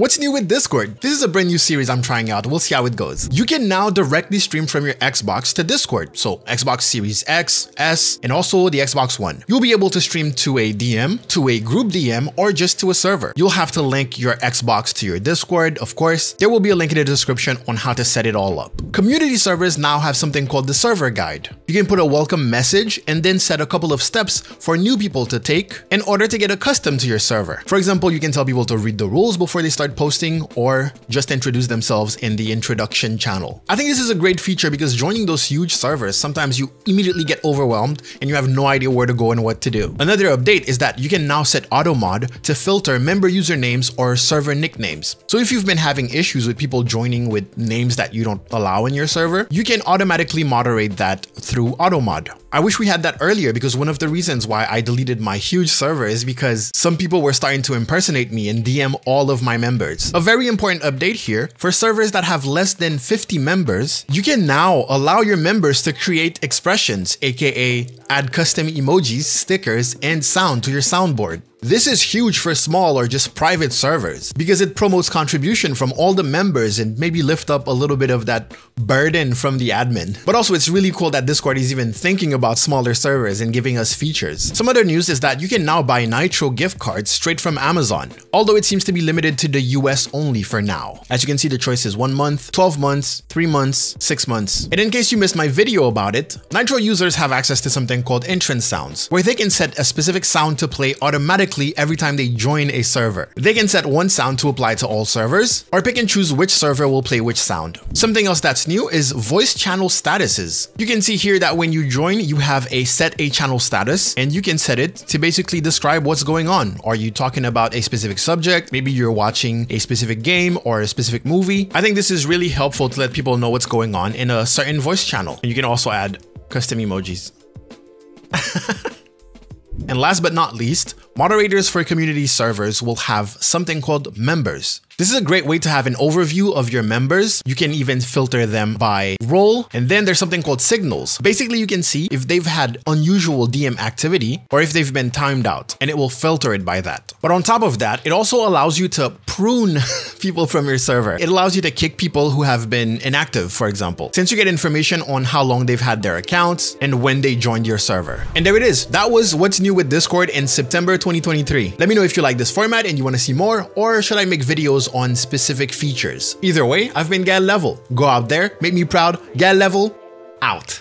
What's new with Discord? This is a brand new series I'm trying out. We'll see how it goes. You can now directly stream from your Xbox to Discord. So Xbox Series X, S, and also the Xbox One. You'll be able to stream to a DM, to a group DM, or just to a server. You'll have to link your Xbox to your Discord, of course. There will be a link in the description on how to set it all up. Community servers now have something called the server guide. You can put a welcome message and then set a couple of steps for new people to take in order to get accustomed to your server. For example, you can tell people to read the rules before they start posting or just introduce themselves in the introduction channel. I think this is a great feature because joining those huge servers, sometimes you immediately get overwhelmed and you have no idea where to go and what to do. Another update is that you can now set AutoMod to filter member usernames or server nicknames. So if you've been having issues with people joining with names that you don't allow in your server, you can automatically moderate that through AutoMod. I wish we had that earlier because one of the reasons why I deleted my huge server is because some people were starting to impersonate me and DM all of my members. A very important update here, for servers that have less than 50 members, you can now allow your members to create expressions, aka add custom emojis, stickers, and sound to your soundboard. This is huge for small or just private servers because it promotes contribution from all the members and maybe lift up a little bit of that burden from the admin. But also it's really cool that Discord is even thinking about smaller servers and giving us features. Some other news is that you can now buy Nitro gift cards straight from Amazon, although it seems to be limited to the US only for now. As you can see, the choice is 1 month, 12 months, 3 months, 6 months. And in case you missed my video about it, Nitro users have access to something called entrance sounds, where they can set a specific sound to play automatically every time they join a server. They can set one sound to apply to all servers, or pick and choose which server will play which sound. Something else that's new is voice channel statuses. You can see here that when you join, you have a set a channel status, and you can set it to basically describe what's going on. Are you talking about a specific subject? Maybe you're watching a specific game or a specific movie. I think this is really helpful to let people know what's going on in a certain voice channel. And you can also add custom emojis. and last but not least, Moderators for community servers will have something called members. This is a great way to have an overview of your members. You can even filter them by role. And then there's something called signals. Basically, you can see if they've had unusual DM activity or if they've been timed out and it will filter it by that. But on top of that, it also allows you to prune people from your server. It allows you to kick people who have been inactive, for example, since you get information on how long they've had their accounts and when they joined your server. And there it is. That was what's new with Discord in September 2023. Let me know if you like this format and you want to see more, or should I make videos on specific features? Either way, I've been Gael Level. Go out there, make me proud. Gael Level, out.